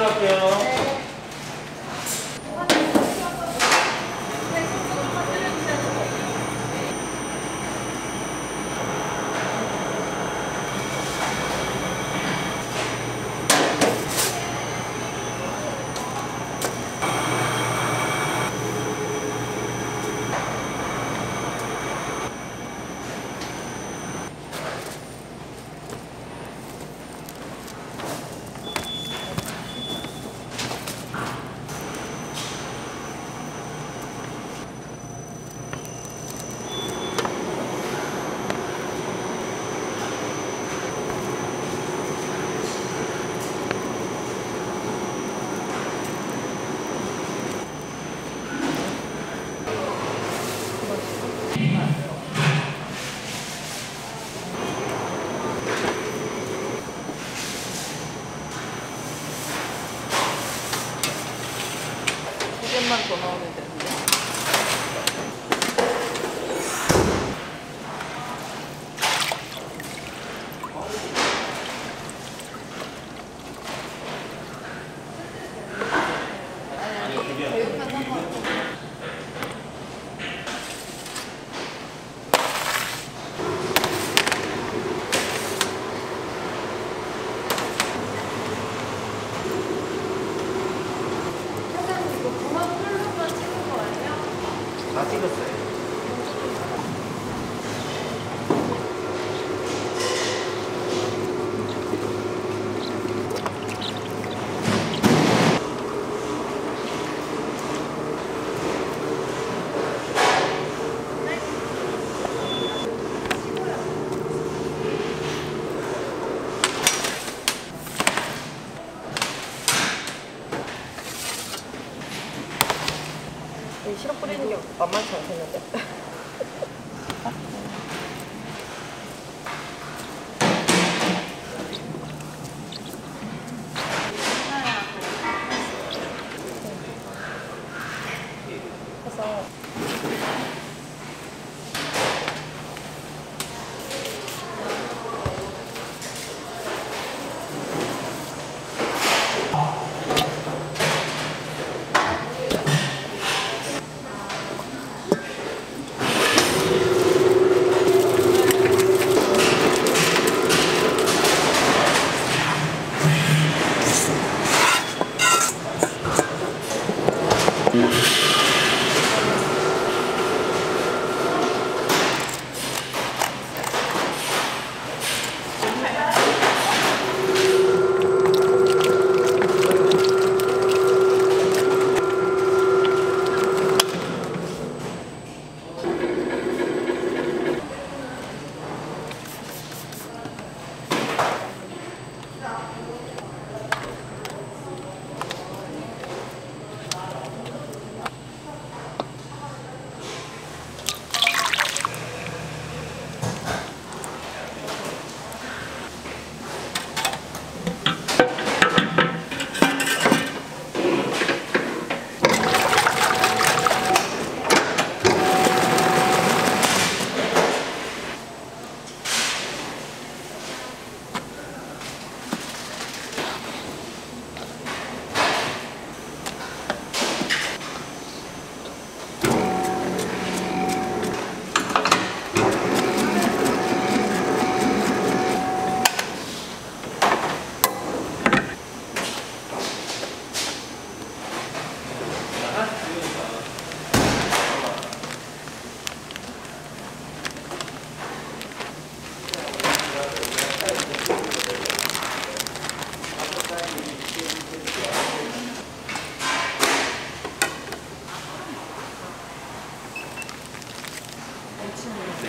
수고할게요. まると 만만치 않겠는데. って。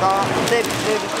감사합니다. 네, 네. 네.